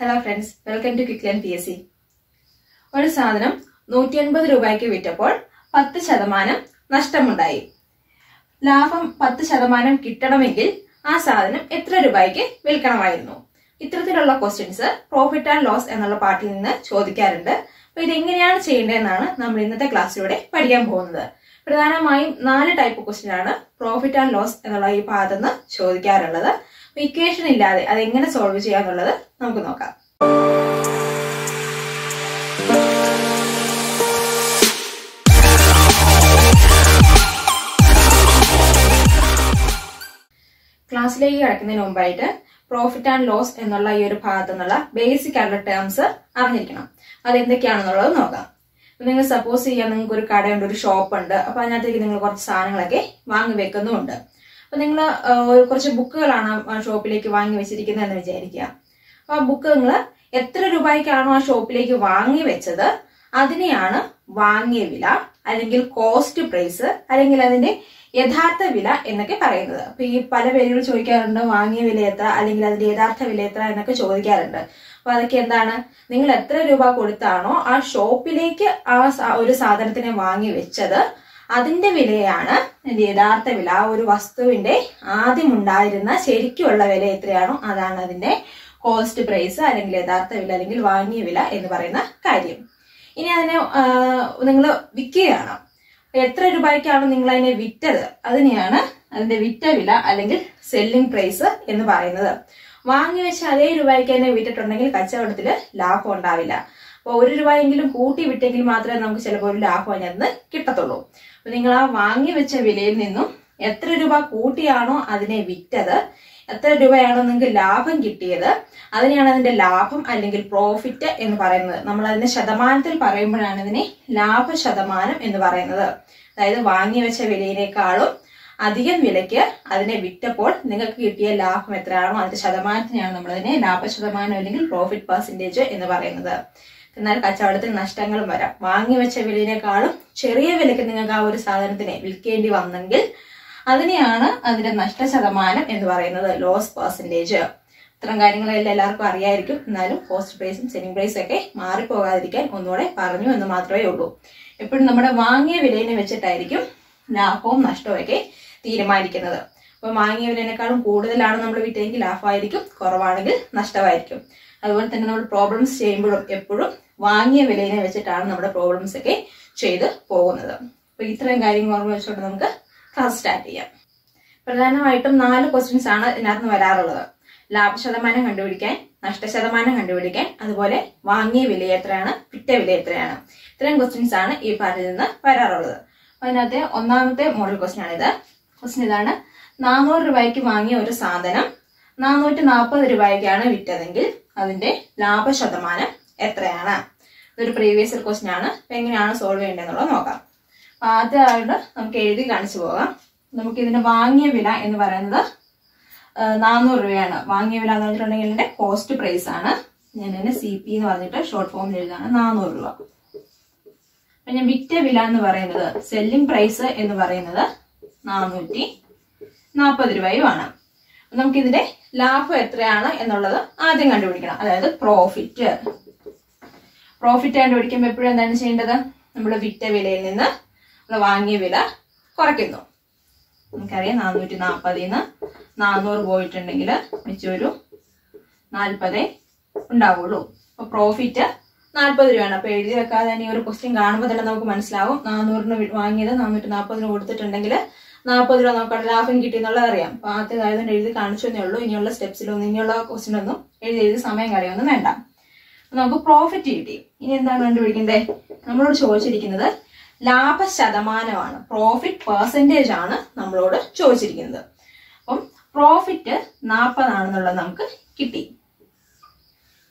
Hello friends welcome to ക്വിക്ലൻ P S C ഒരു സാധനം നൂറ്റി അൻപത് രൂപയ്ക്ക് വിറ്റപ്പോൾ പത്ത് ശതമാനം നഷ്ടമുണ്ടായി. ലാഭം പത്ത് ശതമാനം കിട്ടണമെങ്കിൽ ആ സാധനം എത്ര രൂപയ്ക്ക് വിൽക്കണമായിരുന്നു? ഇത്തരത്തിലുള്ള ക്വസ്റ്റ്യൻസ് പ്രോഫിറ്റ് ആൻഡ് ലോസ് എന്നുള്ള പാർട്ടിൽ നിന്ന് ചോദിക്കാറുണ്ട്. അപ്പൊ ഇതെങ്ങനെയാണ് ചെയ്യേണ്ടതെന്നാണ് നമ്മൾ ഇന്നത്തെ ക്ലാസ്സിലൂടെ പഠിക്കാൻ പോകുന്നത്. പ്രധാനമായും നാല് ടൈപ്പ് ക്വസ്റ്റ്യൻ ആണ് പ്രോഫിറ്റ് ആൻഡ് ലോസ് എന്നുള്ള ഈ ഭാഗത്ത് നിന്ന് ചോദിക്കാറുള്ളത്. ഇക്വേഷൻ ഇല്ലാതെ അത് എങ്ങനെ സോൾവ് ചെയ്യാന്നുള്ളത് നമുക്ക് നോക്കാം. ക്ലാസ്സിലേക്ക് കിടക്കുന്നതിന് മുമ്പായിട്ട് പ്രോഫിറ്റ് ആൻഡ് ലോസ് എന്നുള്ള ഈ ഒരു ഭാഗത്തു നിന്നുള്ള ബേസിക് ആയിട്ടുള്ള ടേംസ് അറിഞ്ഞിരിക്കണം. അത് എന്തൊക്കെയാണെന്നുള്ളത് നോക്കാം നിങ്ങൾ സപ്പോസ് ചെയ്യാൻ നിങ്ങൾക്ക് ഒരു കടയുണ്ട് ഒരു ഷോപ്പ് ഉണ്ട്. അപ്പൊ അതിനകത്തേക്ക് നിങ്ങൾ കുറച്ച് സാധനങ്ങളൊക്കെ വാങ്ങി വെക്കുന്നുമുണ്ട്. അപ്പൊ നിങ്ങൾ കുറച്ച് ബുക്കുകളാണ് ആ ഷോപ്പിലേക്ക് വാങ്ങി വെച്ചിരിക്കുന്നത് എന്ന് വിചാരിക്കുക. അപ്പൊ ആ ബുക്ക് നിങ്ങൾ എത്ര രൂപയ്ക്കാണോ ആ ഷോപ്പിലേക്ക് വാങ്ങി വെച്ചത് അതിനെയാണ് വാങ്ങിയ വില അല്ലെങ്കിൽ കോസ്റ്റ് പ്രൈസ് അല്ലെങ്കിൽ അതിന്റെ യഥാർത്ഥ വില എന്നൊക്കെ പറയുന്നത്. അപ്പൊ ഈ പല പേരുകൾ ചോദിക്കാറുണ്ട് വാങ്ങിയ വില എത്ര? അല്ലെങ്കിൽ അതിന്റെ യഥാർത്ഥ വില എത്ര? എന്നൊക്കെ ചോദിക്കാറുണ്ട്. അപ്പൊ അതൊക്കെ എന്താണ്? നിങ്ങൾ എത്ര രൂപ കൊടുത്താണോ ആ ഷോപ്പിലേക്ക് ആ ഒരു സാധനത്തിനെ വാങ്ങി വെച്ചത് അതിന്റെ വിലയാണ് യഥാർത്ഥ വില. ആ ഒരു വസ്തുവിന്റെ ആദ്യം ഉണ്ടായിരുന്ന ശരിക്കുള്ള വില എത്രയാണോ അതാണ് അതിന്റെ കോസ്റ്റ് പ്രൈസ് അല്ലെങ്കിൽ യഥാർത്ഥ വില അല്ലെങ്കിൽ വാങ്ങിയ വില എന്ന് പറയുന്ന കാര്യം. ഇനി അതിനെ നിങ്ങൾ വിൽക്കുകയാണ് എത്ര രൂപയ്ക്കാണ് നിങ്ങൾ അതിനെ വിറ്റത്? അതിനെയാണ് അതിന്റെ വിറ്റ വില അല്ലെങ്കിൽ സെല്ലിംഗ് പ്രൈസ് എന്ന് പറയുന്നത്. വാങ്ങി വെച്ച അതേ രൂപയ്ക്ക് തന്നെ വിറ്റിട്ടുണ്ടെങ്കിൽ കച്ചവടത്തിൽ ലാഭം ഉണ്ടാവില്ല. ഒരു രൂപയെങ്കിലും കൂട്ടി വിട്ടെങ്കിൽ മാത്രമേ നമുക്ക് ചിലപ്പോൾ ഒരു ലാഭം അതിനകത്ത് കിട്ടത്തുള്ളൂ. അപ്പൊ നിങ്ങൾ ആ വാങ്ങി വെച്ച വിലയിൽ നിന്നും എത്ര രൂപ കൂട്ടിയാണോ അതിനെ വിറ്റത് എത്ര രൂപയാണോ നിങ്ങൾക്ക് ലാഭം കിട്ടിയത് അതിനെയാണ് അതിന്റെ ലാഭം അല്ലെങ്കിൽ പ്രോഫിറ്റ് എന്ന് പറയുന്നത്. നമ്മൾ അതിന്റെ ശതമാനത്തിൽ പറയുമ്പോഴാണ് ഇതിനെ ലാഭ ശതമാനം എന്ന് പറയുന്നത്. അതായത് വാങ്ങി വെച്ച വിലയിനേക്കാളും അധികം വിലയ്ക്ക് അതിനെ വിറ്റപ്പോൾ നിങ്ങൾക്ക് കിട്ടിയ ലാഭം എത്രയാണോ അതിന്റെ ശതമാനത്തിനെയാണ് നമ്മൾ അതിനെ ലാഭ ശതമാനം അല്ലെങ്കിൽ പ്രോഫിറ്റ് പെർസെന്റേജ് എന്ന് പറയുന്നത്. എന്നാൽ കച്ചവടത്തിൽ നഷ്ടങ്ങളും വരാം. വാങ്ങി വെച്ച വിലയിനേക്കാളും ചെറിയ വിലയ്ക്ക് നിങ്ങൾക്ക് ആ ഒരു സാധനത്തിനെ വിൽക്കേണ്ടി വന്നെങ്കിൽ അതിനെയാണ് അതിന്റെ നഷ്ട ശതമാനം എന്ന് പറയുന്നത് ലോസ് പെർസെന്റേജ് ഇത്തരം കാര്യങ്ങളെല്ലാം എല്ലാവർക്കും അറിയായിരിക്കും. എന്നാലും കോസ്റ്റ് പ്രൈസും സെല്ലിംഗ് പ്രൈസും ഒക്കെ മാറിപ്പോകാതിരിക്കാൻ ഒന്നുകൂടെ പറഞ്ഞു എന്ന് മാത്രമേ ഉള്ളൂ. എപ്പോഴും നമ്മുടെ വാങ്ങിയ വിലയിനെ വെച്ചിട്ടായിരിക്കും ലാഭവും നഷ്ടവും ഒക്കെ തീരുമാനിക്കുന്നത്. അപ്പൊ വാങ്ങിയ വിലയേക്കാളും കൂടുതലാണ് നമ്മൾ വിറ്റെങ്കിൽ ലാഭമായിരിക്കും. കുറവാണെങ്കിൽ നഷ്ടമായിരിക്കും. അതുപോലെ തന്നെ നമ്മൾ പ്രോബ്ലംസ് ചെയ്യുമ്പോഴും എപ്പോഴും വാങ്ങിയ വിലയിനെ വെച്ചിട്ടാണ് നമ്മുടെ പ്രോബ്ലംസ് ഒക്കെ ചെയ്ത് പോകുന്നത്. അപ്പൊ ഇത്രയും കാര്യങ്ങൾ ഓർമ്മ വെച്ചുകൊണ്ട് നമുക്ക് ക്ലാസ് സ്റ്റാർട്ട് ചെയ്യാം. പ്രധാനമായിട്ടും നാല് ക്വസ്റ്റ്യൻസ് ആണ് ഇതിനകത്ത് വരാറുള്ളത്. ലാഭശതമാനം കണ്ടുപിടിക്കാൻ നഷ്ടശതമാനം കണ്ടുപിടിക്കാൻ അതുപോലെ വാങ്ങിയ വില എത്രയാണ് വിറ്റ വില എത്രയാണ്. ഇത്രയും ക്വസ്റ്റ്യൻസ് ആണ് ഈ പാർട്ടിൽ നിന്ന് വരാറുള്ളത്. അതിനകത്തെ ഒന്നാമത്തെ മോഡൽ ക്വസ്റ്റ്യൻ ആണിത്. ക്വസ്റ്റ്യൻ ഇതാണ് നാനൂറ് രൂപയ്ക്ക് വാങ്ങിയ ഒരു സാധനം നാനൂറ്റി നാൽപ്പത് രൂപയ്ക്കാണ് വിറ്റതെങ്കിൽ അതിന്റെ ലാഭശതമാനം എത്രയാണ്? ഇതൊരു പ്രീവിയസ് ക്വസ്റ്റ്യൻ ആണ്. അപ്പൊ എങ്ങനെയാണ് സോൾവ് ചെയ്യേണ്ടതെന്നുള്ളത് നോക്കാം. ആദ്യമായിട്ട് നമുക്ക് എഴുതി കാണിച്ചു പോകാം. നമുക്ക് ഇതിന്റെ വാങ്ങിയ വില എന്ന് പറയുന്നത് നാനൂറ് രൂപയാണ്. വാങ്ങിയ വില എന്ന് പറഞ്ഞിട്ടുണ്ടെങ്കിൽ ഇതിന്റെ കോസ്റ്റ് പ്രൈസ് ആണ്. ഞാൻ എന്നെ സി പി എന്ന് പറഞ്ഞിട്ട് ഷോർട്ട് ഫോമിൽ എഴുതാണ് നാനൂറ് രൂപ. അപ്പൊ ഞാൻ വിറ്റ വില എന്ന് പറയുന്നത് സെല്ലിംഗ് പ്രൈസ് എന്ന് പറയുന്നത് നാനൂറ്റി നാൽപ്പത് രൂപയുമാണ്. നമുക്ക് നമുക്കിതിന്റെ ലാഭം എത്രയാണ് എന്നുള്ളത് ആദ്യം കണ്ടുപിടിക്കണം. അതായത് പ്രോഫിറ്റ് പ്രോഫിറ്റ് കണ്ടുപിടിക്കുമ്പോൾ എപ്പോഴും എന്താണ് ചെയ്യേണ്ടത്? നമ്മൾ വിറ്റ വിലയിൽ നിന്ന് നമ്മൾ വാങ്ങിയ വില കുറയ്ക്കുന്നു. നമുക്കറിയാം നാനൂറ്റി നാൽപ്പതിൽ നിന്ന് നാനൂറ് പോയിട്ടുണ്ടെങ്കിൽ മിച്ചൊരു നാൽപ്പതേ ഉണ്ടാവുള്ളൂ. അപ്പൊ പ്രോഫിറ്റ് നാൽപ്പത് രൂപയാണ്. അപ്പൊ എഴുതി വെക്കാതെ തന്നെ ഈ ഒരു ക്വസ്റ്റ്യൻ കാണുമ്പോൾ തന്നെ നമുക്ക് മനസ്സിലാവും. നാനൂറിന് വാങ്ങിയത് നാനൂറ്റി നാൽപ്പതിന് കൊടുത്തിട്ടുണ്ടെങ്കിൽ നാൽപ്പത് രൂപ നമുക്ക് ലാഭം കിട്ടി എന്നുള്ളത് അറിയാം. അപ്പൊ ആദ്യത്തെ ആയതുകൊണ്ട് എഴുതി കാണിച്ചു എന്നേ ഉള്ളൂ. ഇനിയുള്ള സ്റ്റെപ്സിലൊന്നും ഇനിയുള്ള ക്വസ്റ്റ്യൻ ഒന്നും എഴുതി എഴുതി സമയം കളയൊന്നും വേണ്ട. നമുക്ക് പ്രോഫിറ്റ് കിട്ടി. ഇനി എന്താണ് കണ്ടുപിടിക്കണ്ടേ? നമ്മളോട് ചോദിച്ചിരിക്കുന്നത് ലാഭ ശതമാനമാണ് പ്രോഫിറ്റ് പെർസെന്റേജ് ആണ് നമ്മളോട് ചോദിച്ചിരിക്കുന്നത്. അപ്പം പ്രോഫിറ്റ് നാൽപ്പതാണെന്നുള്ളത് നമുക്ക് കിട്ടി.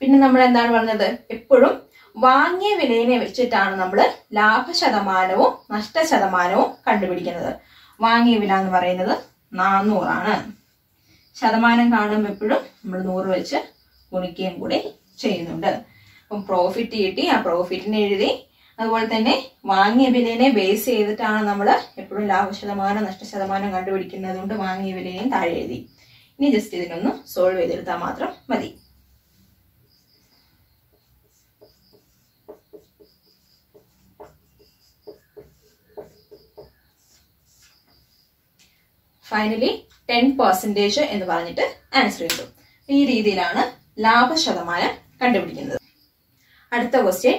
പിന്നെ നമ്മൾ എന്താണ് പറഞ്ഞത്? എപ്പോഴും വാങ്ങിയ വിലയിനെ വെച്ചിട്ടാണ് നമ്മൾ ലാഭ ശതമാനവും നഷ്ട ശതമാനവും കണ്ടുപിടിക്കുന്നത്. വാങ്ങിയ വില എന്ന് പറയുന്നത് നാനൂറാണ് ശതമാനം കാണുമ്പോൾ എപ്പോഴും നമ്മൾ നൂറ് വെച്ച് ഗുണിക്കുകയും കൂടി ചെയ്യുന്നുണ്ട്. അപ്പം പ്രോഫിറ്റ് കിട്ടി ആ പ്രോഫിറ്റിനെ എഴുതി അതുപോലെ തന്നെ വാങ്ങിയ വിലയെ ബേസ് ചെയ്തിട്ടാണ് നമ്മൾ എപ്പോഴും ലാഭശതമാനം നഷ്ടശതമാനം കണ്ടുപിടിക്കുന്നത് കൊണ്ട് വാങ്ങിയ വിലയും താഴെ എഴുതി. ഇനി ജസ്റ്റ് ഇതിനൊന്ന് സോൾവ് ചെയ്തെടുത്താൽ മാത്രം മതി. ഫൈനലി ടെൻ പെർസെന്റേജ് എന്ന് പറഞ്ഞിട്ട് ആൻസർ കിട്ടും. ഈ രീതിയിലാണ് ലാഭശതമാനം കണ്ടുപിടിക്കുന്നത്. അടുത്ത ക്വസ്റ്റ്യൻ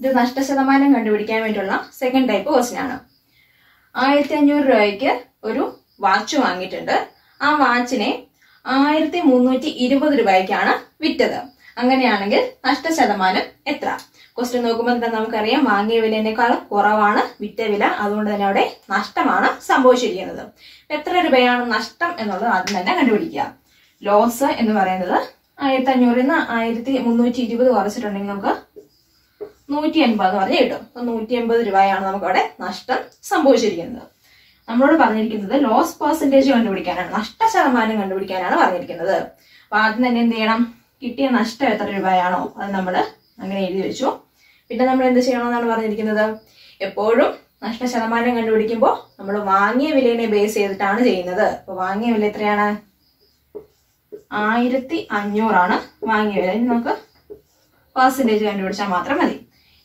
ഇത് നഷ്ടശതമാനം കണ്ടുപിടിക്കാൻ വേണ്ടിയുള്ള സെക്കൻഡ് ടൈപ്പ് ക്വസ്റ്റ്യൻ ആണ്. ആയിരത്തി അഞ്ഞൂറ് രൂപയ്ക്ക് ഒരു വാച്ച് വാങ്ങിയിട്ടുണ്ട്. ആ വാച്ചിനെ ആയിരത്തി മുന്നൂറ്റി ഇരുപത് രൂപയ്ക്കാണ് വിറ്റത്. അങ്ങനെയാണെങ്കിൽ നഷ്ടശതമാനം എത്ര? ക്വസ്റ്റ്യൻ നോക്കുമ്പോൾ തന്നെ നമുക്കറിയാം? വാങ്ങിയ വിലയേക്കാളും കുറവാണ് വിറ്റ വില. അതുകൊണ്ട് തന്നെ അവിടെ നഷ്ടമാണ് സംഭവിച്ചിരിക്കുന്നത്. എത്ര രൂപയാണ് നഷ്ടം എന്നുള്ളത് ആദ്യം തന്നെ കണ്ടുപിടിക്കുക. ലോസ് എന്ന് പറയുന്നത് ആയിരത്തി അഞ്ഞൂറിൽ നിന്ന് ആയിരത്തി മുന്നൂറ്റി ഇരുപത് കുറച്ചിട്ടുണ്ടെങ്കിൽ നമുക്ക് നൂറ്റി എൺപത് എന്ന് പറഞ്ഞ് കിട്ടും. അപ്പൊ നൂറ്റി എൺപത് രൂപയാണ് നമുക്ക് അവിടെ നഷ്ടം സംഭവിച്ചിരിക്കുന്നത്. നമ്മളോട് പറഞ്ഞിരിക്കുന്നത് ലോസ് പെർസെന്റേജ് കണ്ടുപിടിക്കാനാണ് നഷ്ട ശതമാനം കണ്ടുപിടിക്കാനാണ് പറഞ്ഞിരിക്കുന്നത്. അപ്പൊ ആദ്യം തന്നെ എന്ത് ചെയ്യണം? കിട്ടിയ നഷ്ടം എത്ര രൂപയാണോ അത് നമ്മൾ അങ്ങനെ എഴുതി വെച്ചു. പിന്നെ നമ്മൾ എന്ത് ചെയ്യണമെന്നാണ് പറഞ്ഞിരിക്കുന്നത്? എപ്പോഴും നഷ്ട ശതമാനം കണ്ടുപിടിക്കുമ്പോൾ നമ്മൾ വാങ്ങിയ വിലയെ ബേസ് ചെയ്തിട്ടാണ് ചെയ്യുന്നത്. അപ്പൊ വാങ്ങിയ വില എത്രയാണ്? ആയിരത്തി അഞ്ഞൂറാണ് വാങ്ങിയ വില. നമുക്ക് പെർസെന്റേജ് കണ്ടുപിടിച്ചാൽ മാത്രം മതി.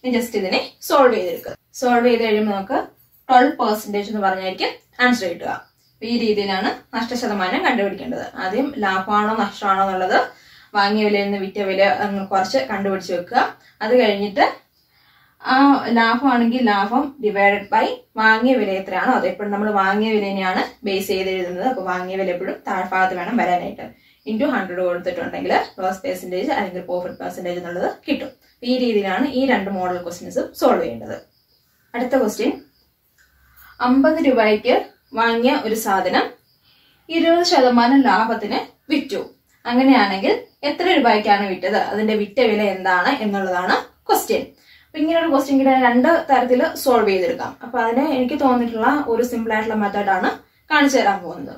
ഇനി ജസ്റ്റ് ഇതിനെ സോൾവ് ചെയ്തെടുക്കുക. സോൾവ് ചെയ്ത് കഴിയുമ്പോൾ നമുക്ക് ട്വൽവ് പെർസെന്റേജ് എന്ന് പറഞ്ഞായിരിക്കും ആൻസർ കിട്ടുക. ഈ രീതിയിലാണ് നഷ്ടശതമാനം കണ്ടുപിടിക്കേണ്ടത്. ആദ്യം ലാഭമാണോ നഷ്ടമാണോ എന്നുള്ളത് വാങ്ങിയ വിലയിൽ നിന്ന് വിറ്റ വില കുറച്ച് കണ്ടുപിടിച്ച് വെക്കുക. അത് കഴിഞ്ഞിട്ട് ആ ലാഭമാണെങ്കിൽ ലാഭം ഡിവൈഡഡ് ബൈ വാങ്ങിയ വില എത്രയാണോ അത് എപ്പോഴും നമ്മൾ വാങ്ങിയ വിലനെയാണ് ബേസ് ചെയ്ത് എഴുതുന്നത്. അപ്പൊ വാങ്ങിയ വില എപ്പോഴും താഴ്ഭാഗത്ത് വേണം വരാനായിട്ട്. ഇന്റു ഹൺഡ്രഡ് കൊടുത്തിട്ടുണ്ടെങ്കിൽ ലോസ് പെർസെന്റേജ് അല്ലെങ്കിൽ പ്രോഫിറ്റ് പെർസെന്റേജ് എന്നുള്ളത് കിട്ടും. ഈ രീതിയിലാണ് ഈ രണ്ട് മോഡൽ ക്വസ്റ്റ്യൻസും സോൾവ് ചെയ്യേണ്ടത്. അടുത്ത ക്വസ്റ്റ്യൻ അമ്പത് രൂപയ്ക്ക് വാങ്ങിയ ഒരു സാധനം ഇരുപത് ശതമാനം ലാഭത്തിന് വിറ്റു. അങ്ങനെയാണെങ്കിൽ എത്ര രൂപയ്ക്കാണ് വിറ്റത്? അതിന്റെ വിറ്റ വില എന്താണ് എന്നുള്ളതാണ് ക്വസ്റ്റ്യൻ അപ്പൊ ഇങ്ങനെ ഒരു ക്വസ്റ്റ്യൻ കിട്ടാൻ രണ്ട് തരത്തിൽ സോൾവ് ചെയ്തെടുക്കാം. അപ്പൊ അതിനെ എനിക്ക് തോന്നിയിട്ടുള്ള ഒരു സിമ്പിൾ ആയിട്ടുള്ള മെത്തേഡാണ് കാണിച്ചു തരാൻ പോകുന്നത്.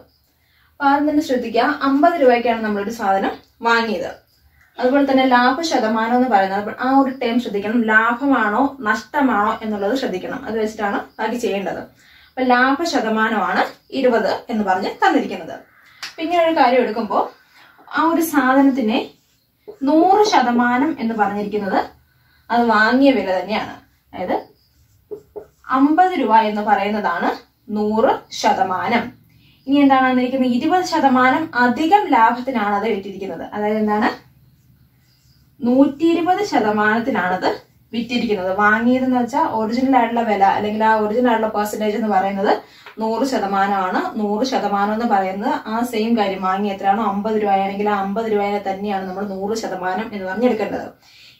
അപ്പൊ ആദ്യം തന്നെ ശ്രദ്ധിക്കുക. അമ്പത് രൂപയ്ക്കാണ് നമ്മളൊരു സാധനം വാങ്ങിയത്. അതുപോലെ തന്നെ ലാഭ ശതമാനം എന്ന് പറയുന്നത് അപ്പോൾ ആ ഒരു ടൈം ശ്രദ്ധിക്കണം. ലാഭമാണോ നഷ്ടമാണോ എന്നുള്ളത് ശ്രദ്ധിക്കണം. അത് വെച്ചിട്ടാണ് ബാക്കി ചെയ്യേണ്ടത്. അപ്പൊ ലാഭ ശതമാനമാണ് ഇരുപത് എന്ന് പറഞ്ഞ് തന്നിരിക്കുന്നത്. പിന്നെ ഒരു കാര്യം എടുക്കുമ്പോൾ ആ ഒരു സാധനത്തിനെ നൂറ് ശതമാനം എന്ന് പറഞ്ഞിരിക്കുന്നത് അത് വാങ്ങിയ വില തന്നെയാണ്. അതായത് അമ്പത് രൂപ എന്ന് പറയുന്നതാണ് നൂറ് ശതമാനം. ഇനി എന്താണ് തന്നിരിക്കുന്നത് ഇരുപത് ശതമാനം അധികം ലാഭത്തിനാണ് അത് വിറ്റിരിക്കുന്നത്. അതായത് എന്താണ്? നൂറ്റി ഇരുപത് ശതമാനത്തിനാണത് വിറ്റിരിക്കുന്നത്. വാങ്ങിയതെന്ന് വെച്ചാൽ ഒറിജിനൽ ആയിട്ടുള്ള വില അല്ലെങ്കിൽ ആ ഒറിജിനൽ ആയിട്ടുള്ള പെർസെന്റേജ് എന്ന് പറയുന്നത് നൂറ് ശതമാനമാണ്. നൂറ് ശതമാനം എന്ന് പറയുന്നത് ആ സെയിം കാര്യം. വാങ്ങി എത്രയാണോ? അമ്പത് രൂപയാണെങ്കിൽ ആ അമ്പത് രൂപയെ തന്നെയാണ് നമ്മൾ നൂറ് ശതമാനം എന്ന് പറഞ്ഞെടുക്കേണ്ടത്.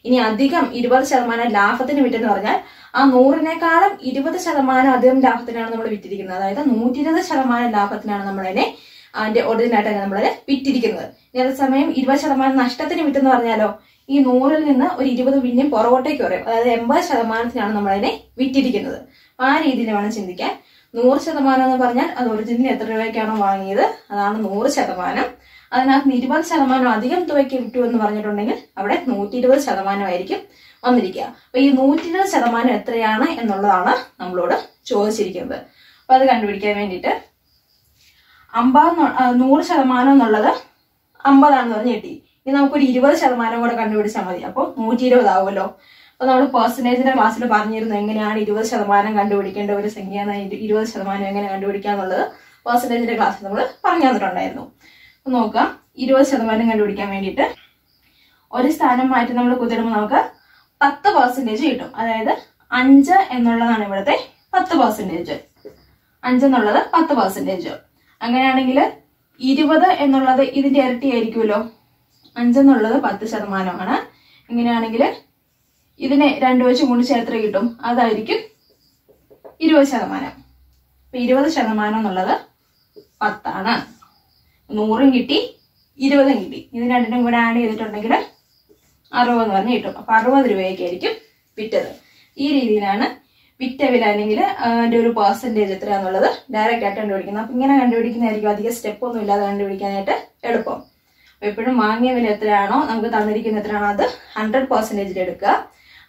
ഇനി അധികം ഇരുപത് ശതമാനം ലാഭത്തിന് വിറ്റെന്ന് പറഞ്ഞാൽ ആ നൂറിനേക്കാളും ഇരുപത് ശതമാനം അധികം ലാഭത്തിനാണ് നമ്മൾ വിറ്റിരിക്കുന്നത്. അതായത് നൂറ്റി ഇരുപത് ശതമാനം ലാഭത്തിനാണ് നമ്മൾ നമ്മളതിനെ അതിന്റെ ഒറിജിനലായിട്ട് തന്നെ നമ്മളത് വിറ്റിരിക്കുന്നത്. ഇനി അതേസമയം ഇരുപത് ശതമാനം നഷ്ടത്തിന് വിറ്റെന്ന് പറഞ്ഞാലോ ഈ നൂറിൽ നിന്ന് ഒരു ഇരുപത് പിന്നെയും പുറകോട്ടേക്ക് പറയും അതായത് എൺപത് ശതമാനത്തിനാണ് നമ്മളതിനെ വിറ്റിരിക്കുന്നത്. ആ രീതിയിൽ വേണം ചിന്തിക്കാൻ. നൂറ് ശതമാനം എന്ന് പറഞ്ഞാൽ അത് ഒറിജിനൽ എത്ര രൂപയ്ക്കാണോ വാങ്ങിയത്? അതാണ് നൂറ് ശതമാനം. അതിനകത്ത് ഇരുപത് ശതമാനം അധികം തുകയ്ക്ക് കിട്ടൂ എന്ന് പറഞ്ഞിട്ടുണ്ടെങ്കിൽ അവിടെ നൂറ്റി ഇരുപത് ശതമാനമായിരിക്കും വന്നിരിക്കുക. അപ്പൊ ഈ നൂറ്റി ഇരുപത് ശതമാനം എത്രയാണ് എന്നുള്ളതാണ് നമ്മളോട് ചോദിച്ചിരിക്കുന്നത്. അപ്പൊ അത് കണ്ടുപിടിക്കാൻ വേണ്ടിയിട്ട് അമ്പത് നൂറ് ശതമാനം എന്നുള്ളത് അമ്പതാണെന്ന് പറഞ്ഞ് കിട്ടി. ഇനി നമുക്കൊരു ഇരുപത് ശതമാനം കൂടെ കണ്ടുപിടിച്ചാൽ മതി. അപ്പോൾ നൂറ്റി ഇരുപത് ആവുമല്ലോ. അപ്പൊ നമ്മൾ പെർസെന്റേജിന്റെ ക്ലാസ്സിൽ പറഞ്ഞിരുന്നു എങ്ങനെയാണ് ഇരുപത് ശതമാനം കണ്ടുപിടിക്കേണ്ട ഒരു സംഖ്യ ഇരുപത് ശതമാനം എങ്ങനെ കണ്ടുപിടിക്കാന്നുള്ളത് പെർസെന്റേജിന്റെ ക്ലാസ്സിൽ നമ്മൾ പറഞ്ഞു തന്നിട്ടുണ്ടായിരുന്നു. നോക്കാം. ഇരുപത് ശതമാനം കണ്ടുപിടിക്കാൻ വേണ്ടിയിട്ട്. ഒരു സ്ഥാനം മാറ്റി നമ്മൾ കുതിരുമ്പോൾ നമുക്ക് പത്ത് പെർസെന്റേജ് കിട്ടും. അതായത് അഞ്ച് എന്നുള്ളതാണ് ഇവിടുത്തെ പത്ത് പെർസെന്റേജ് അഞ്ച് എന്നുള്ളത് പത്ത് പെർസെന്റേജ് അങ്ങനെയാണെങ്കിൽ ഇരുപത് എന്നുള്ളത് ഇതിന്റെ ഇരട്ടി ആയിരിക്കുമല്ലോ. അഞ്ചെന്നുള്ളത് പത്ത് ശതമാനമാണ്. ഇങ്ങനെയാണെങ്കിൽ ഇതിനെ രണ്ടു വെച്ച് ഗുണിച്ച് എത്ര കിട്ടും. അതായിരിക്കും ഇരുപത് ശതമാനം. ഇരുപത് ശതമാനം എന്നുള്ളത് പത്താണ്. നൂറും കിട്ടി ഇരുപതും കിട്ടി. ഇത് രണ്ടിനും കൂടെ ആഡ് ചെയ്തിട്ടുണ്ടെങ്കിൽ അറുപത് പറഞ്ഞ് കിട്ടും. അപ്പൊ അറുപത് രൂപയ്ക്കായിരിക്കും വിറ്റത്. ഈ രീതിയിലാണ് വിറ്റ വില അല്ലെങ്കിൽ അതിന്റെ ഒരു പെർസെന്റേജ് എത്രയാന്നുള്ളത് ഡയറക്റ്റ് ആയിട്ട് കണ്ടുപിടിക്കുന്നത്. അപ്പൊ ഇങ്ങനെ കണ്ടുപിടിക്കുന്നതായിരിക്കും അധികം സ്റ്റെപ്പ് ഒന്നും ഇല്ലാതെ കണ്ടുപിടിക്കാനായിട്ട് എളുപ്പം. അപ്പൊ എപ്പോഴും വാങ്ങിയ വില എത്രയാണോ നമുക്ക് തന്നിരിക്കുന്ന എത്രയാണോ അത് ഹൺഡ്രഡ് പെർസെന്റേജിൽ എടുക്കുക.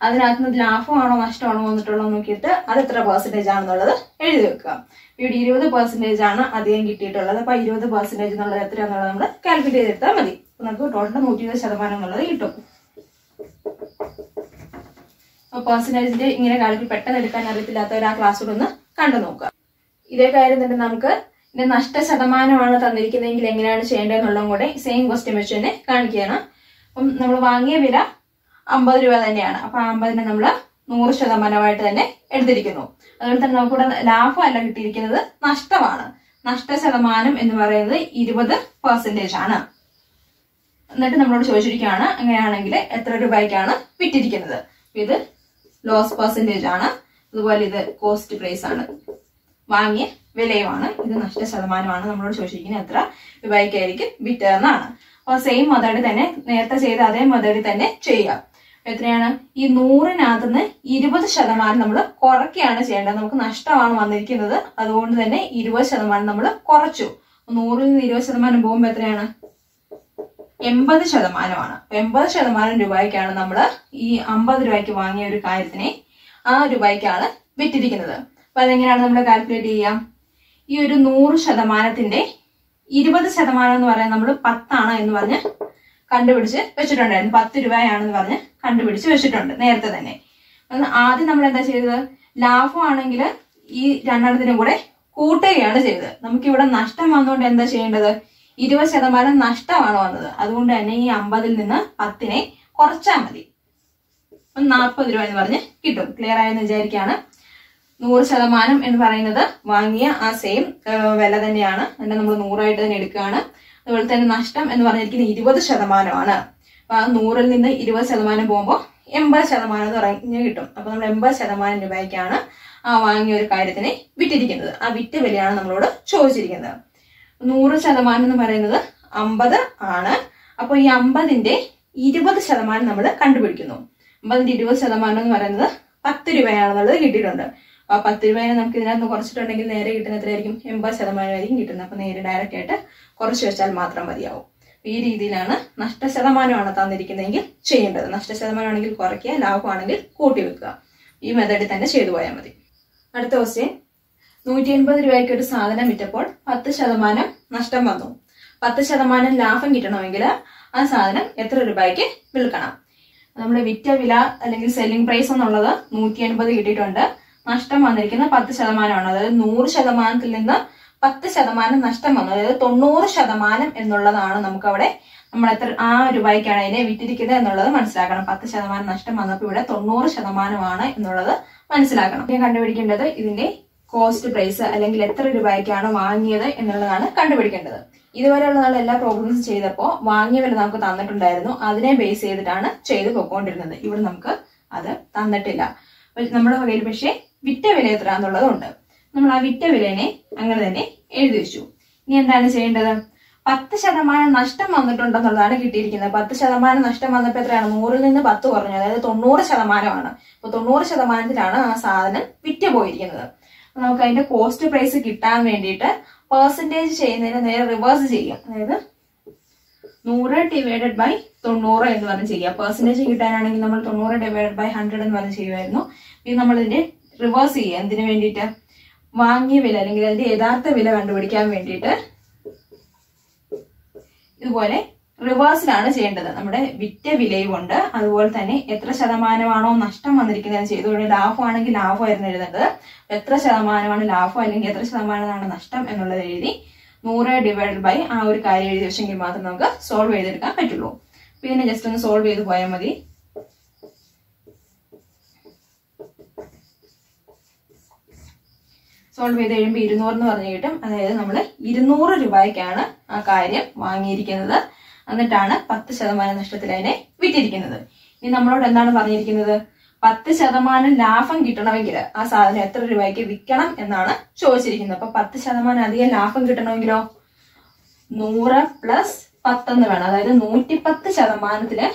അതിനകത്ത് ലാഭമാണോ നഷ്ടമാണോ വന്നിട്ടുള്ളത് നോക്കിയിട്ട് അത് എത്ര പെർസെന്റേജ് ആണെന്നുള്ളത് എഴുതി വെക്കുക. ഇവിടെ ഇരുപത് പെർസെന്റേജ് ആണ് അധികം കിട്ടിയിട്ടുള്ളത്. അപ്പൊ ഇരുപത് പെർസെന്റേജ് എന്നുള്ളത് എത്രയാണെന്നുള്ളത് നമ്മൾ കാൽക്കുലേറ്റ് ചെയ്തെടുത്താൽ മതി. അപ്പോൾ നമുക്ക് ടോട്ടൽ നൂറ്റി ഇരുപത് ശതമാനം എന്നുള്ളത് കിട്ടും. പെർസെന്റേജിന്റെ ഇങ്ങനെ കാൽക്കുലേറ്റ് പെട്ടെന്ന് എടുക്കാൻ അറിയത്തില്ലാത്തവർ ആ ക്ലാസ് ഒന്ന് കണ്ടു നോക്കുക. ഇതേ കാര്യം തന്നെ നമുക്ക് ഇതിന്റെ നഷ്ട ശതമാനമാണ് തന്നിരിക്കുന്നതെങ്കിൽ എങ്ങനെയാണ് ചെയ്യേണ്ടതെന്നുള്ളതും കൂടെ സെയിം ക്വസ്റ്റ്യൻ വെച്ച് തന്നെ കാണിക്കുകയാണ്. അപ്പം നമ്മൾ വാങ്ങിയ വില അമ്പത് രൂപ തന്നെയാണ്. അപ്പൊ ആ അമ്പതിനെ നമ്മൾ നൂറ് ശതമാനമായിട്ട് തന്നെ എടുത്തിരിക്കുന്നു. അതുപോലെ തന്നെ നമുക്കിവിടെ ലാഭമല്ല കിട്ടിയിരിക്കുന്നത് നഷ്ടമാണ്. നഷ്ട ശതമാനം എന്ന് പറയുന്നത് ഇരുപത് പെർസെന്റേജ് ആണ്. എന്നിട്ട് നമ്മളോട് ചോദിച്ചിരിക്കുകയാണ് അങ്ങനെയാണെങ്കിൽ എത്ര രൂപയ്ക്കാണ് വിറ്റിരിക്കുന്നത്? ഇത് ലോസ് പെർസെന്റേജ് ആണ്. അതുപോലെ ഇത് കോസ്റ്റ് പ്രൈസ് ആണ്. വാങ്ങിയ വിലയുമാണ്. ഇത് നഷ്ട ശതമാനമാണ്. നമ്മളോട് ചോദിച്ചിരിക്കുന്നത് എത്ര രൂപയ്ക്കായിരിക്കും വിറ്റതെന്നാണ്. അപ്പൊ സെയിം മെത്തേഡ് തന്നെ നേരത്തെ ചെയ്ത അതേ മെത്തേഡിൽ തന്നെ ചെയ്യുക. എത്രയാണ്? ഈ നൂറിനകത്ത് നിന്ന് ഇരുപത് ശതമാനം നമ്മൾ കുറയ്ക്കുകയാണ് ചെയ്യേണ്ടത്. നമുക്ക് നഷ്ടമാണ് വന്നിരിക്കുന്നത്. അതുകൊണ്ട് തന്നെ ഇരുപത് ശതമാനം നമ്മൾ കുറച്ചു. നൂറിൽ നിന്ന് ഇരുപത് ശതമാനം പോകുമ്പോൾ എത്രയാണ്? എൺപത് ശതമാനമാണ്. എൺപത് ശതമാനം രൂപയ്ക്കാണ് നമ്മൾ ഈ അമ്പത് രൂപയ്ക്ക് വാങ്ങിയ ഒരു കാര്യത്തിനെ ആ രൂപയ്ക്കാണ് വിറ്റിരിക്കുന്നത്. അപ്പൊ അതെങ്ങനെയാണ് നമ്മൾ കാൽക്കുലേറ്റ് ചെയ്യാം ഈ ഒരു നൂറ് ശതമാനത്തിന്റെ ഇരുപത് ശതമാനം എന്ന് പറയാൻ നമ്മൾ പത്താണ് എന്ന് പറഞ്ഞ് കണ്ടുപിടിച്ച് വെച്ചിട്ടുണ്ടായിരുന്നു. പത്ത് രൂപയാണെന്ന് പറഞ്ഞ് കണ്ടുപിടിച്ച് വെച്ചിട്ടുണ്ട് നേരത്തെ തന്നെ. ആദ്യം നമ്മൾ എന്താ ചെയ്തത്? ലാഭം ആണെങ്കിൽ ഈ രണ്ടെണ്ണത്തിനും കൂടെ കൂട്ടുകയാണ് ചെയ്തത്. നമുക്കിവിടെ നഷ്ടം വന്നുകൊണ്ട് എന്താ ചെയ്യേണ്ടത്? ഇരുപത് ശതമാനം നഷ്ടമാണ് വന്നത്. അതുകൊണ്ട് തന്നെ ഈ അമ്പതിൽ നിന്ന് പത്തിനെ കുറച്ചാൽ മതി. നാൽപ്പത് രൂപ എന്ന് പറഞ്ഞ് കിട്ടും. ക്ലിയർ ആയെന്ന് വിചാരിക്കുകയാണ്. നൂറ് ശതമാനം എന്ന് പറയുന്നത് വാങ്ങിയ ആ സെയിം വില തന്നെയാണ്. അതിനെ നമ്മൾ നൂറായിട്ട് തന്നെ എടുക്കുകയാണ്. അതുപോലെ തന്നെ നഷ്ടം എന്ന് പറഞ്ഞിരിക്കുന്നത് ഇരുപത് ശതമാനമാണ്. നൂറിൽ നിന്ന് ഇരുപത് ശതമാനം പോകുമ്പോൾ എൺപത് ശതമാനം എന്ന് പറഞ്ഞു കിട്ടും. അപ്പൊ നമ്മൾ എൺപത് ശതമാനം രൂപയ്ക്കാണ് ആ വാങ്ങിയ ഒരു കാര്യത്തിനെ വിറ്റിരിക്കുന്നത്. ആ വിറ്റ് വിലയാണ് നമ്മളോട് ചോദിച്ചിരിക്കുന്നത്. നൂറ് ശതമാനം എന്ന് പറയുന്നത് അമ്പത് ആണ്. അപ്പോൾ ഈ അമ്പതിന്റെ ഇരുപത് ശതമാനം നമ്മൾ കണ്ടുപിടിക്കുന്നു. അമ്പതിന്റെ ഇരുപത് ശതമാനം എന്ന് പറയുന്നത് പത്ത് രൂപയാണെന്നുള്ളത് കിട്ടിയിട്ടുണ്ട്. അപ്പൊ ആ പത്ത് രൂപയെ നമുക്ക് ഇതിനകത്ത് കുറച്ചിട്ടുണ്ടെങ്കിൽ നേരെ കിട്ടുന്ന എത്രയായിരിക്കും? എൺപത് ശതമാനമായിരിക്കും കിട്ടുന്നത്. അപ്പൊ നേരെ ഡയറക്റ്റ് ആയിട്ട് കുറച്ച് വെച്ചാൽ മാത്രം മതിയാവും. ഈ രീതിയിലാണ് നഷ്ടശതമാനമാണ് തന്നിരിക്കുന്നതെങ്കിൽ ചെയ്യേണ്ടത്. നഷ്ടശതമാനമാണെങ്കിൽ കുറയ്ക്കുക ലാഭമാണെങ്കിൽ കൂട്ടി വെക്കുക. ഈ മെത്തേഡിൽ തന്നെ ചെയ്തു പോയാൽ മതി. അടുത്ത ക്വസ്റ്റ്യൻ നൂറ്റി എൺപത് രൂപയ്ക്ക് ഒരു സാധനം വിറ്റപ്പോൾ പത്ത് ശതമാനം നഷ്ടം വന്നു. പത്ത് ശതമാനം ലാഭം കിട്ടണമെങ്കിൽ ആ സാധനം എത്ര രൂപയ്ക്ക് വിൽക്കണം? നമ്മുടെ വിറ്റ വില അല്ലെങ്കിൽ സെല്ലിംഗ് പ്രൈസ് എന്നുള്ളത് നൂറ്റി എൺപത് കിട്ടിയിട്ടുണ്ട്. നഷ്ടം വന്നിരിക്കുന്ന പത്ത് ശതമാനമാണ്. അതായത് നൂറ് ശതമാനത്തിൽ നിന്ന് പത്ത് ശതമാനം നഷ്ടം വന്നു. അതായത് തൊണ്ണൂറ് ശതമാനം എന്നുള്ളതാണ് നമുക്ക് അവിടെ നമ്മൾ എത്ര ആ രൂപയ്ക്കാണ് അതിനെ വിറ്റിരിക്കുന്നത് എന്നുള്ളത് മനസ്സിലാക്കണം. പത്ത് ശതമാനം നഷ്ടം വന്നപ്പോൾ ഇവിടെ തൊണ്ണൂറ് ശതമാനമാണ് എന്നുള്ളത് മനസ്സിലാക്കണം. ഞാൻ കണ്ടുപിടിക്കേണ്ടത് ഇതിന്റെ കോസ്റ്റ് പ്രൈസ് അല്ലെങ്കിൽ എത്ര രൂപയ്ക്കാണ് വാങ്ങിയത് എന്നുള്ളതാണ് കണ്ടുപിടിക്കേണ്ടത്. ഇതുവരെയുള്ള എല്ലാ പ്രോബ്ലംസ് ചെയ്തപ്പോൾ വാങ്ങിയ വില നമുക്ക് തന്നിട്ടുണ്ടായിരുന്നു. അതിനെ ബേസ് ചെയ്തിട്ടാണ് ചെയ്ത് പോയിക്കൊണ്ടിരുന്നത്. ഇവിടെ നമുക്ക് അത് തന്നിട്ടില്ല. നമ്മുടെ കയ്യിൽ പക്ഷേ വിറ്റ വില എത്ര എന്നുള്ളതുണ്ട് നമ്മൾ ആ വിറ്റ വിലേനെ അങ്ങനെ തന്നെ എഴുതി വെച്ചു. ഇനി എന്താണ് ചെയ്യേണ്ടത്? പത്ത് ശതമാനം നഷ്ടം വന്നിട്ടുണ്ടെന്നുള്ളതാണ് കിട്ടിയിരിക്കുന്നത്. പത്ത് ശതമാനം നഷ്ടം വന്നപ്പോൾ എത്രയാണ്? നൂറിൽ നിന്ന് പത്ത് കുറഞ്ഞു. അതായത് തൊണ്ണൂറ് ശതമാനമാണ്. അപ്പൊ തൊണ്ണൂറ് ശതമാനത്തിലാണ് ആ സാധനം വിറ്റ് പോയിരിക്കുന്നത്. നമുക്ക് അതിന്റെ കോസ്റ്റ് പ്രൈസ് കിട്ടാൻ വേണ്ടിയിട്ട് പെർസെന്റേജ് ചെയ്യുന്നതിന് നേരെ റിവേഴ്സ് ചെയ്യും. അതായത് നൂറ് ഡിവൈഡഡ് ബൈ തൊണ്ണൂറ് എന്ന് പറഞ്ഞ് ചെയ്യുക. പെർസെന്റേജ് കിട്ടാനാണെങ്കിൽ നമ്മൾ തൊണ്ണൂറ് ഡിവൈഡഡ് ബൈ ഹൺഡ്രഡ് എന്ന് പറഞ്ഞ് ചെയ്യുമായിരുന്നു. ഇത് നമ്മൾ ഇതിന്റെ റിവേഴ്സ് ചെയ്യുക. എന്തിനു വേണ്ടിയിട്ട്? വാങ്ങിയ വില അല്ലെങ്കിൽ അതിന്റെ യഥാർത്ഥ വില കണ്ടുപിടിക്കാൻ വേണ്ടിയിട്ട് ഇതുപോലെ റിവേഴ്സിലാണ് ചെയ്യേണ്ടത്. നമ്മുടെ വിറ്റ വിലയും ഉണ്ട്. അതുപോലെ തന്നെ എത്ര ശതമാനമാണോ നഷ്ടം വന്നിരിക്കുന്നത് ആണെങ്കിൽ ലാഭമാണെങ്കിൽ ലാഭമായിരുന്നു എഴുതേണ്ടത്. എത്ര ശതമാനമാണ് ലാഭം അല്ലെങ്കിൽ എത്ര ശതമാനമാണ് നഷ്ടം എന്നുള്ളത് എഴുതി നൂറ് ഡിവൈഡഡ് ബൈ ആ ഒരു കാര്യം എഴുതി വെച്ചെങ്കിൽ മാത്രം നമുക്ക് സോൾവ് ചെയ്തെടുക്കാൻ പറ്റുള്ളൂ. പിന്നെ ജസ്റ്റ് ഒന്ന് സോൾവ് ചെയ്ത് പോയാൽ മതി. സോൾവ് ചെയ്ത് കഴിയുമ്പോൾ ഇരുന്നൂറ് എന്ന് പറഞ്ഞു കിട്ടും. അതായത് നമ്മൾ ഇരുന്നൂറ് രൂപയ്ക്കാണ് ആ കാര്യം വാങ്ങിയിരിക്കുന്നത്. എന്നിട്ടാണ് പത്ത് ശതമാനം നഷ്ടത്തിൽ അതിനെ വിറ്റിരിക്കുന്നത്. ഇനി നമ്മളോട് എന്താണ് പറഞ്ഞിരിക്കുന്നത്? പത്ത് ശതമാനം ലാഭം കിട്ടണമെങ്കിൽ ആ സാധനം എത്ര രൂപയ്ക്ക് വിൽക്കണം എന്നാണ് ചോദിച്ചിരിക്കുന്നത്. അപ്പൊ പത്ത് ശതമാനം അധികം ലാഭം കിട്ടണമെങ്കിലോ? നൂറ് പ്ലസ് പത്തെന്ന് വേണം. അതായത് നൂറ്റിപ്പത്ത് ശതമാനത്തിന്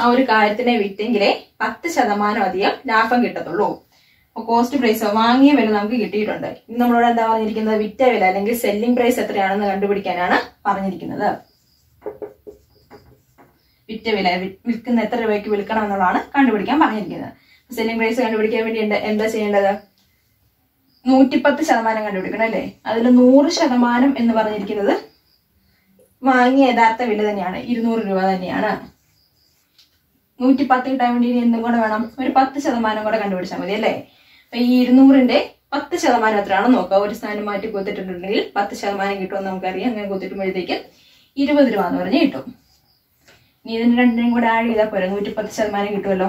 ആ ഒരു കാര്യത്തിനെ വിറ്റെങ്കിലേ പത്ത് ശതമാനം അധികം ലാഭം കിട്ടത്തുള്ളൂ. കോസ്റ്റ് പ്രൈസ് വാങ്ങിയ വില നമുക്ക് കിട്ടിയിട്ടുണ്ട്. ഇന്ന് നമ്മളോട് എന്താ പറഞ്ഞിരിക്കുന്നത്? വിറ്റ വില അല്ലെങ്കിൽ സെല്ലിംഗ് പ്രൈസ് എത്രയാണെന്ന് കണ്ടുപിടിക്കാനാണ് പറഞ്ഞിരിക്കുന്നത്. വിറ്റ വില വിൽക്കുന്ന എത്ര രൂപയ്ക്ക് വിൽക്കണം എന്നുള്ളതാണ് കണ്ടുപിടിക്കാൻ പറഞ്ഞിരിക്കുന്നത്. സെല്ലിംഗ് പ്രൈസ് കണ്ടുപിടിക്കാൻ വേണ്ടി എന്താ ചെയ്യേണ്ടത്? നൂറ്റിപ്പത്ത് ശതമാനം കണ്ടുപിടിക്കണം അല്ലേ? അതിൽ നൂറ് ശതമാനം എന്ന് പറഞ്ഞിരിക്കുന്നത് വാങ്ങിയ യഥാർത്ഥ വില തന്നെയാണ്. ഇരുന്നൂറ് രൂപ തന്നെയാണ്. നൂറ്റി പത്ത് കിട്ടാൻ വേണ്ടി എന്തും കൂടെ വേണം? ഒരു പത്ത് ശതമാനം കൂടെ കണ്ടുപിടിച്ചാൽ മതി അല്ലേ? അപ്പൊ ഈ ഇരുന്നൂറിന്റെ പത്ത് ശതമാനം എത്രയാണെന്ന് നോക്കുക ഒരു സ്ഥാനം മാറ്റി കൊത്തിട്ടിട്ടുണ്ടെങ്കിൽ പത്ത് ശതമാനം കിട്ടുമെന്ന് നമുക്കറിയാം. അങ്ങനെ കൊത്തിട്ടുമ്പോഴത്തേക്കും ഇരുപത് രൂപ എന്ന് പറഞ്ഞ് കിട്ടും. ഇനി ഇതിന് രണ്ടിനും കൂടെ ആഡ് ചെയ്താൽ പോരാ? നൂറ്റി പത്ത് ശതമാനം കിട്ടുമല്ലോ.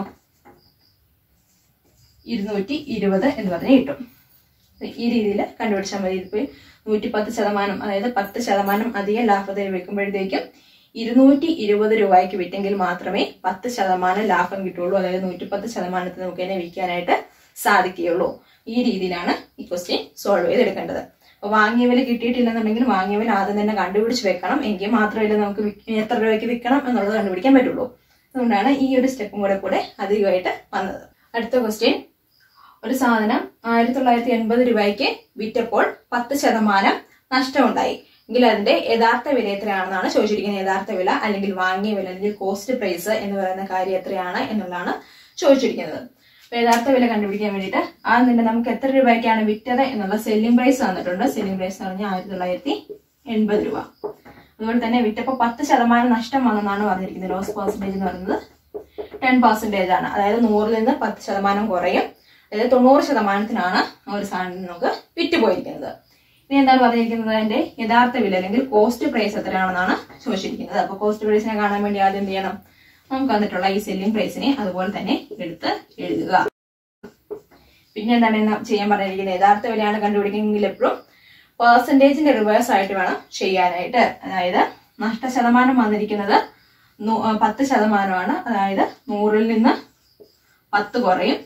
ഇരുന്നൂറ്റി ഇരുപത് എന്ന് പറഞ്ഞ് കിട്ടും. ഈ രീതിയിൽ കണ്ടുപിടിച്ചാൽ മതി. ഇതിപ്പോൾ നൂറ്റി പത്ത് ശതമാനം അതായത് പത്ത് ശതമാനം അധികം ലാഭത്തിൽ വെക്കുമ്പോഴത്തേക്കും ഇരുന്നൂറ്റി ഇരുപത് രൂപയ്ക്ക് വിറ്റെങ്കിൽ മാത്രമേ പത്ത് ശതമാനം ലാഭം കിട്ടുള്ളൂ അതായത് നൂറ്റി പത്ത് ശതമാനത്തിൽ നമുക്ക് തന്നെ വിൽക്കാനായിട്ട് സാധിക്കുകയുള്ളൂ. ഈ രീതിയിലാണ് ഈ ക്വസ്റ്റ്യൻ സോൾവ് ചെയ്തെടുക്കേണ്ടത്. അപ്പോൾ വാങ്ങിയ വില കിട്ടിയിട്ടില്ലെന്നുണ്ടെങ്കിൽ വാങ്ങിയ വില ആദ്യം തന്നെ കണ്ടുപിടിച്ച് വെക്കണം. എങ്കിൽ മാത്രമല്ല നമുക്ക് എത്ര രൂപയ്ക്ക് വിൽക്കണം എന്നുള്ളത് കണ്ടുപിടിക്കാൻ പറ്റുള്ളൂ. അതുകൊണ്ടാണ് ഈ ഒരു സ്റ്റെപ്പും കൂടെ കൂടെ അധികമായിട്ട് വന്നത്. അടുത്ത ക്വസ്റ്റ്യൻ ഒരു സാധനം ആയിരത്തി തൊള്ളായിരത്തി എൺപത് രൂപയ്ക്ക് വിറ്റപ്പോൾ പത്ത് ശതമാനം നഷ്ടമുണ്ടായി. എങ്കിൽ അതിന്റെ യഥാർത്ഥ വില എത്രയാണെന്നാണ് ചോദിച്ചിരിക്കുന്നത്. യഥാർത്ഥ വില അല്ലെങ്കിൽ വാങ്ങിയ വില അല്ലെങ്കിൽ കോസ്റ്റ് പ്രൈസ് എന്ന് പറയുന്ന കാര്യം എത്രയാണ് എന്നുള്ളതാണ് ചോദിച്ചിരിക്കുന്നത്. യഥാർത്ഥ വില കണ്ടുപിടിക്കാൻ വേണ്ടിയിട്ട് ആദ്യം തന്നെ നമുക്ക് എത്ര രൂപയ്ക്കാണ് വിറ്റത് എന്നുള്ള സെല്ലിംഗ് പ്രൈസ് തന്നിട്ടുണ്ട് സെല്ലിംഗ് പ്രൈസ് എന്ന് പറഞ്ഞാൽ ആയിരത്തി തൊള്ളായിരത്തി എൺപത് രൂപ. അതുപോലെ തന്നെ വിറ്റപ്പോൾ പത്ത് ശതമാനം നഷ്ടം വന്നെന്നാണ് പറഞ്ഞിരിക്കുന്നത്. ലോസ് പെർസെന്റേജ് എന്ന് പറയുന്നത് ടെൻ പെർസെന്റേജ് ആണ്. അതായത് നൂറിൽ നിന്ന് പത്ത് ശതമാനം കുറയും. അതായത് തൊണ്ണൂറ് ശതമാനത്തിനാണ് ആ ഒരു സാധനം നമുക്ക് വിറ്റ് പോയിരിക്കുന്നത് ഇനി എന്താണ് പറഞ്ഞിരിക്കുന്നത്? അതിന്റെ യഥാർത്ഥ വില അല്ലെങ്കിൽ കോസ്റ്റ് പ്രൈസ് എത്രയാണെന്നാണ് ചോദിച്ചിരിക്കുന്നത്. അപ്പൊ കോസ്റ്റ് പ്രൈസിനെ കാണാൻ വേണ്ടി ആദ്യം എന്ത് ചെയ്യണം? നമുക്ക് വന്നിട്ടുള്ള ഈ സെല്ലിംഗ് പ്രൈസിനെ അതുപോലെ തന്നെ എടുത്ത് എഴുതുക. പിന്നെ എന്താണ് ചെയ്യാൻ പറഞ്ഞിരിക്കുന്നത്? യഥാർത്ഥ വിലയാണ് കണ്ടുപിടിക്കുന്നെങ്കിൽ എപ്പോഴും പെർസെന്റേജിന്റെ റിവേഴ്സ് ആയിട്ട് വേണം ചെയ്യാനായിട്ട്. അതായത് നഷ്ടശതമാനം വന്നിരിക്കുന്നത് പത്ത് ശതമാനമാണ്. അതായത് നൂറിൽ നിന്ന് പത്ത് കുറയും.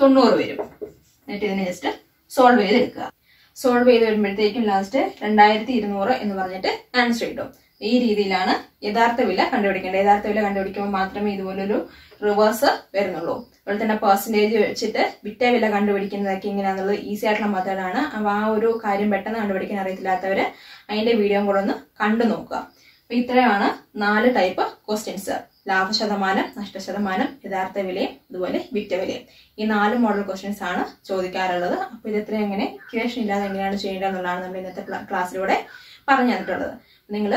തൊണ്ണൂറ് വരും. എന്നിട്ട് ഇതിനെ ജസ്റ്റ് സോൾവ് ചെയ്ത് എടുക്കുക സോൾവ് ചെയ്ത് വരുമ്പോഴത്തേക്കും ലാസ്റ്റ് രണ്ടായിരത്തി ഇരുന്നൂറ് എന്ന് പറഞ്ഞിട്ട് ആൻസർ കിട്ടും. ഈ രീതിയിലാണ് യഥാർത്ഥ വില കണ്ടുപിടിക്കേണ്ടത്. യഥാർത്ഥ വില കണ്ടുപിടിക്കുമ്പോൾ മാത്രമേ ഇതുപോലൊരു റിവേഴ്സ് വരുന്നുള്ളൂ. അതുപോലെ തന്നെ പെർസെന്റേജ് വെച്ചിട്ട് വിറ്റ വില കണ്ടുപിടിക്കുന്നതൊക്കെ ഇങ്ങനെയാണെന്നുള്ളത് ഈസി ആയിട്ടുള്ള മെത്തേഡാണ് അപ്പോൾ ആ ഒരു കാര്യം പെട്ടെന്ന് കണ്ടുപിടിക്കാൻ അറിയത്തില്ലാത്തവർ അതിന്റെ വീഡിയോ കൂടെ ഒന്ന് കണ്ടു നോക്കുക. അപ്പോൾ ഇത്രയാണ് നാല് ടൈപ്പ് ക്വസ്റ്റ്യൻസ് ലാഭശതമാനം നഷ്ടശതമാനം യഥാർത്ഥ വിലയും അതുപോലെ വിറ്റ വിലയും. ഈ നാല് മോഡൽ ക്വസ്റ്റ്യൻസ് ആണ് ചോദിക്കാറുള്ളത്. അപ്പോൾ ഇത് ഇത്രയും എങ്ങനെ ഇക്വേഷൻ ഇല്ലാതെ എങ്ങനെയാണ് ചെയ്യേണ്ടത് എന്നുള്ളതാണ് നമ്മൾ ഇന്നത്തെ ക്ലാസ്സിലൂടെ പറഞ്ഞു തന്നിട്ടുള്ളത്. നിങ്ങൾ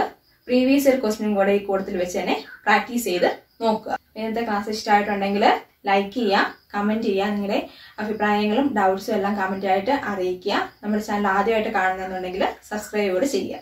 പ്രീവിയസ് ഇയർ ക്വസ്റ്റിനും കൂടെ ഈ കൂട്ടത്തിൽ വെച്ച് തന്നെ പ്രാക്ടീസ് ചെയ്ത് നോക്കുക. ഇന്നത്തെ ക്ലാസ് ഇഷ്ടമായിട്ടുണ്ടെങ്കിൽ ലൈക്ക് ചെയ്യുക കമന്റ് ചെയ്യുക നിങ്ങളുടെ അഭിപ്രായങ്ങളും ഡൗട്ട്സും എല്ലാം കമന്റ് ആയിട്ട് അറിയിക്കുക. നമ്മുടെ ചാനൽ ആദ്യമായിട്ട് കാണുന്നുണ്ടെങ്കിൽ സബ്സ്ക്രൈബ് കൂടെ ചെയ്യുക.